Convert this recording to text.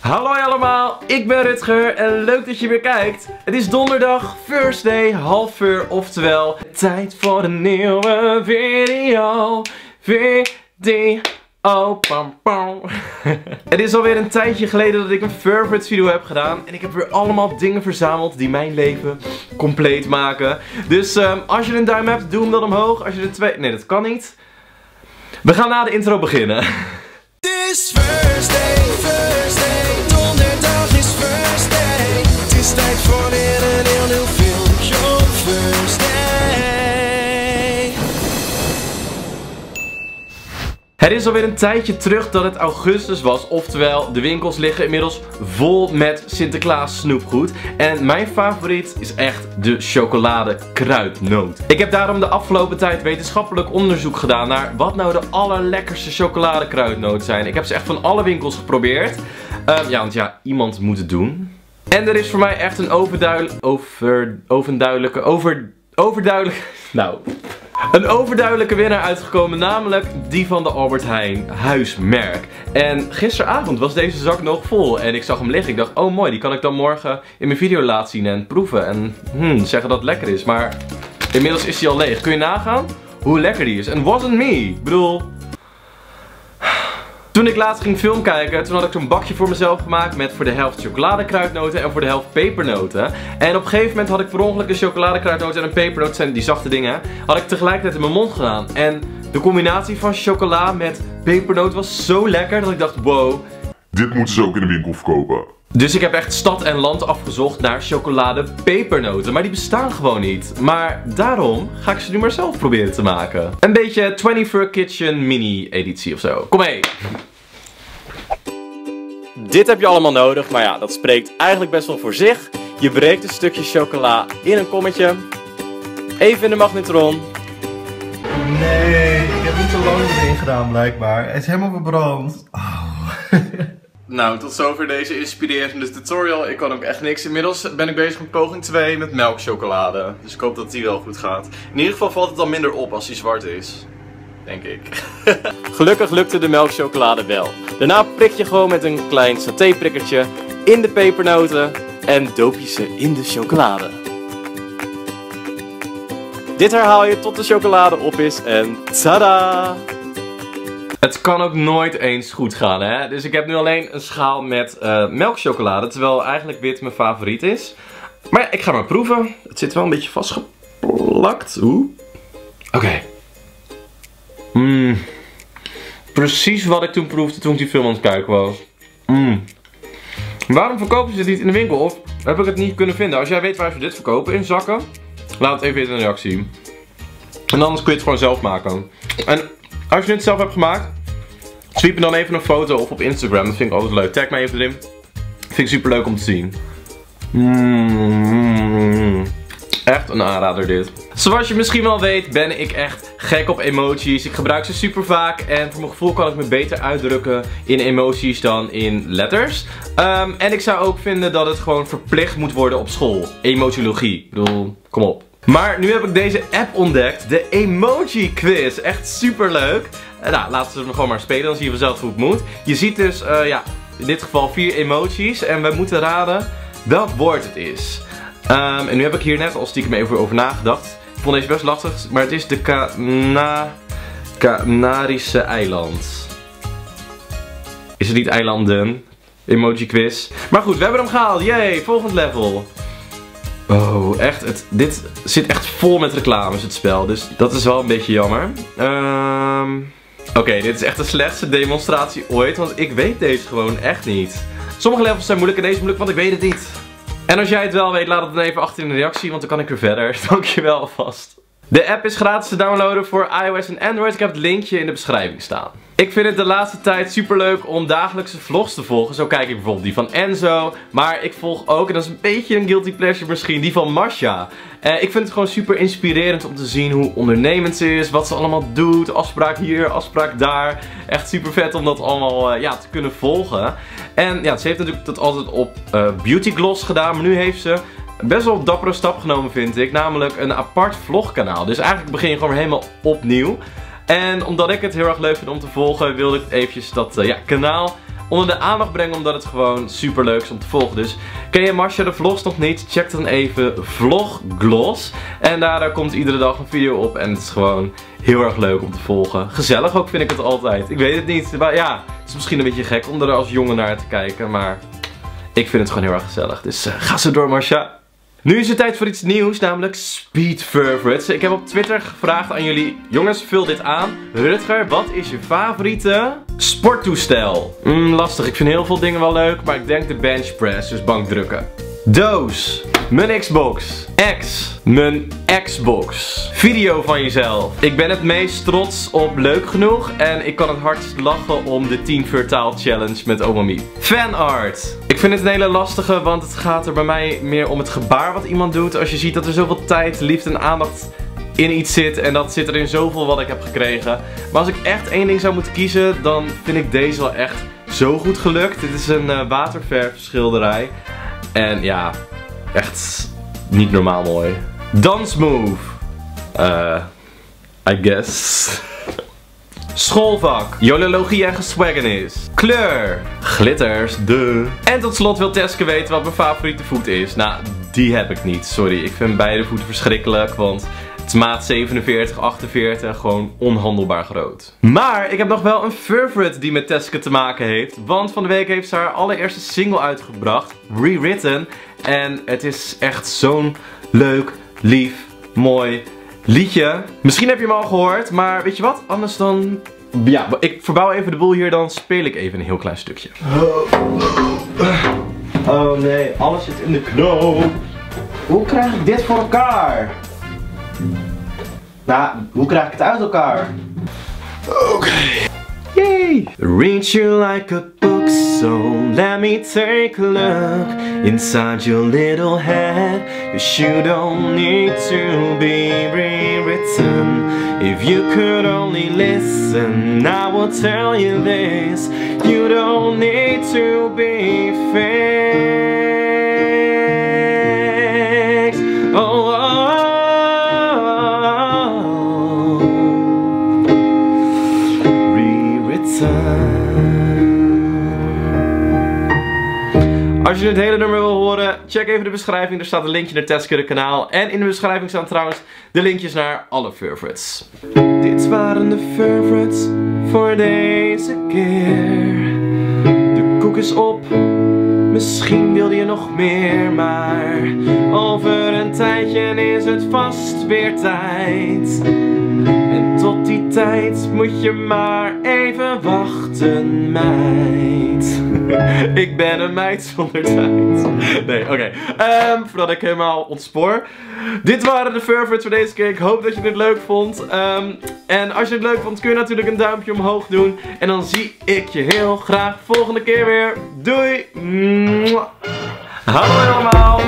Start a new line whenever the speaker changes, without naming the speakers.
Hallo allemaal, ik ben Rutger en leuk dat je weer kijkt. Het is donderdag, first day, half uur, oftewel tijd voor een nieuwe video. Video. Het is alweer een tijdje geleden dat ik een favorites video heb gedaan. En ik heb weer allemaal dingen verzameld die mijn leven compleet maken. Dus um, als je een duim hebt, doe hem dan omhoog. Als je er twee... Nee, dat kan niet. We gaan na de intro beginnen.
This Het is
alweer een tijdje terug dat het augustus was, oftewel de winkels liggen inmiddels vol met Sinterklaas snoepgoed. En mijn favoriet is echt de chocolade kruidnoot. Ik heb daarom de afgelopen tijd wetenschappelijk onderzoek gedaan naar wat nou de allerlekkerste chocolade kruidnoot zijn. Ik heb ze echt van alle winkels geprobeerd. Ehm, ja, want ja, iemand moet het doen. En er is voor mij echt een overduidelijk, over, overduidelijke, over, overduidelijk, nou... Een overduidelijke winnaar uitgekomen, namelijk die van de Albert Heijn huismerk. En gisteravond was deze zak nog vol en ik zag hem liggen. Ik dacht, oh mooi, die kan ik dan morgen in mijn video laten zien en proeven. En hmm, zeggen dat het lekker is. Maar inmiddels is hij al leeg. Kun je nagaan hoe lekker die is? En wasn't me. Ik bedoel, toen ik laatst ging film kijken, toen had ik zo'n bakje voor mezelf gemaakt met voor de helft chocoladekruidnoten en voor de helft pepernoten. En op een gegeven moment had ik per ongeluk een chocoladekruidnoot en een pepernoot, zijn die zachte dingen, had ik tegelijkertijd in mijn mond gedaan. En de combinatie van chocola met pepernoot was zo lekker dat ik dacht, wow.
Dit moeten ze ook in de winkel verkopen.
Dus ik heb echt stad en land afgezocht naar chocolade pepernoten. Maar die bestaan gewoon niet. Maar daarom ga ik ze nu maar zelf proberen te maken. Een beetje 24 Kitchen mini editie of zo. Kom mee! Dit heb je allemaal nodig, maar ja, dat spreekt eigenlijk best wel voor zich. Je breekt een stukje chocola in een kommetje. Even in de magnetron.
Nee, ik heb niet zo lang erin gedaan blijkbaar. Het is helemaal verbrand. Oh.
Nou, tot zover deze inspirerende tutorial. Ik kan ook echt niks. Inmiddels ben ik bezig met poging 2 met melkchocolade. Dus ik hoop dat die wel goed gaat. In ieder geval valt het dan minder op als die zwart is. Denk ik. Gelukkig lukte de melkchocolade wel. Daarna prik je gewoon met een klein satéprikkertje in de pepernoten en doop je ze in de chocolade. Dit herhaal je tot de chocolade op is en tada! Het kan ook nooit eens goed gaan, hè? Dus ik heb nu alleen een schaal met uh, melkchocolade, terwijl eigenlijk wit mijn favoriet is. Maar ik ga maar proeven. Het zit wel een beetje vastgeplakt. Oeh. Oké. Mmm. Precies wat ik toen proefde toen ik die film aan het kijken was. Mmm. Waarom verkopen ze dit niet in de winkel? Of heb ik het niet kunnen vinden? Als jij weet waar ze dit verkopen, in zakken, laat het even in een reactie. En anders kun je het gewoon zelf maken. En als je het zelf hebt gemaakt, sweep dan even een foto op op Instagram. Dat vind ik altijd leuk. Tag mij even erin. Vind ik super leuk om te zien. Mmm. Echt een aanrader dit. Zoals je misschien wel weet ben ik echt gek op emojis. Ik gebruik ze super vaak en voor mijn gevoel kan ik me beter uitdrukken in emojis dan in letters. Ehm, en ik zou ook vinden dat het gewoon verplicht moet worden op school. Emojologie. Ik bedoel, kom op. Maar nu heb ik deze app ontdekt, de Emoji Quiz. Echt super leuk. nou, laten we hem gewoon maar spelen, dan zie je vanzelf hoe het moet. Je ziet dus, uh, ja, in dit geval vier emojis en we moeten raden welk woord het is. Um, en nu heb ik hier net al stiekem even over nagedacht. Ik vond deze best lastig, maar het is de Cana Canarische eiland. Is het niet eilanden? Emoji quiz. Maar goed, we hebben hem gehaald. Yay, volgend level. Oh, echt. Het, dit zit echt vol met reclames, het spel. Dus dat is wel een beetje jammer. Um, Oké, dit is echt de slechtste demonstratie ooit. Want ik weet deze gewoon echt niet. Sommige levels zijn moeilijk en deze moeilijk, want ik weet het niet. En als jij het wel weet, laat het dan even achter in de reactie, want dan kan ik weer verder. Dankjewel alvast. De app is gratis te downloaden voor iOS en Android. Ik heb het linkje in de beschrijving staan. Ik vind het de laatste tijd super leuk om dagelijkse vlogs te volgen. Zo kijk ik bijvoorbeeld die van Enzo. Maar ik volg ook, en dat is een beetje een guilty pleasure misschien, die van Masha. Uh, ik vind het gewoon super inspirerend om te zien hoe ondernemend ze is. Wat ze allemaal doet. Afspraak hier, afspraak daar. Echt super vet om dat allemaal uh, ja, te kunnen volgen. En ja, ze heeft natuurlijk dat altijd op uh, Beauty Gloss gedaan. Maar nu heeft ze best wel een dappere stap genomen vind ik. Namelijk een apart vlogkanaal. Dus eigenlijk begin je gewoon helemaal opnieuw. En omdat ik het heel erg leuk vind om te volgen, wilde ik eventjes dat uh, ja, kanaal onder de aandacht brengen omdat het gewoon super leuk is om te volgen. Dus ken je Marcia de vlogs nog niet? Check dan even Vloggloss. En daar eh, komt iedere dag een video op en het is gewoon heel erg leuk om te volgen. Gezellig ook vind ik het altijd. Ik weet het niet, maar ja, het is misschien een beetje gek om er als jongen naar te kijken, maar ik vind het gewoon heel erg gezellig. Dus eh, ga zo door Marcia. Nu is het tijd voor iets nieuws, namelijk Speed Favorites. Ik heb op Twitter gevraagd aan jullie, jongens, vul dit aan. Rutger, wat is je favoriete sporttoestel? Mm, lastig, ik vind heel veel dingen wel leuk, maar ik denk de benchpress, dus bankdrukken. Doos, mijn Xbox. X, mijn Xbox. Video van jezelf. Ik ben het meest trots op leuk genoeg en ik kan het hardst lachen om de 10 Vertaal Challenge met Omami. Fanart. Ik vind het een hele lastige, want het gaat er bij mij meer om het gebaar wat iemand doet. Als je ziet dat er zoveel tijd, liefde en aandacht in iets zit. En dat zit er in zoveel wat ik heb gekregen. Maar als ik echt één ding zou moeten kiezen, dan vind ik deze wel echt zo goed gelukt. Dit is een uh, waterverfschilderij. En ja, echt niet normaal mooi. Dansmove. Uh, I guess. Schoolvak. Jolologie en geswaggenis. Kleur. Glitters. De. En tot slot wil Teske weten wat mijn favoriete voet is. Nou, die heb ik niet. Sorry, ik vind beide voeten verschrikkelijk. Want het is maat 47, 48. Gewoon onhandelbaar groot. Maar ik heb nog wel een favorite die met Teske te maken heeft. Want van de week heeft ze haar allereerste single uitgebracht. Rewritten. En het is echt zo'n leuk, lief, mooi liedje. Misschien heb je hem al gehoord, maar weet je wat? Anders dan... Ja, ik verbouw even de boel hier, dan speel ik even een heel klein stukje. Oh nee, alles zit in de knoop. Hoe krijg ik dit voor elkaar? Nou, hoe krijg ik het uit elkaar? Oké. Yay! Read you like a book, so let me take a look inside your little head. Cause you don't need to be rewritten. If you could only listen, I will tell you this. You don't need to be fixed. Je het hele nummer wil horen, check even de beschrijving. Er staat een linkje naar Teske kanaal. En in de beschrijving staan trouwens de linkjes naar alle favorites. Dit waren de favorites voor deze keer. De koek is op. Misschien wilde je nog meer, maar over een tijdje is het vast weer tijd. En tot die tijd moet je maar even wachten, meid. ik ben een meid zonder tijd. Nee, oké. Ehm, voordat ik helemaal ontspoor. Dit waren de favorites voor deze keer. Ik hoop dat je het leuk vond. Ehm, en als je het leuk vond, kun je natuurlijk een duimpje omhoog doen. En dan zie ik je heel graag volgende keer weer. Doei! Hallo allemaal!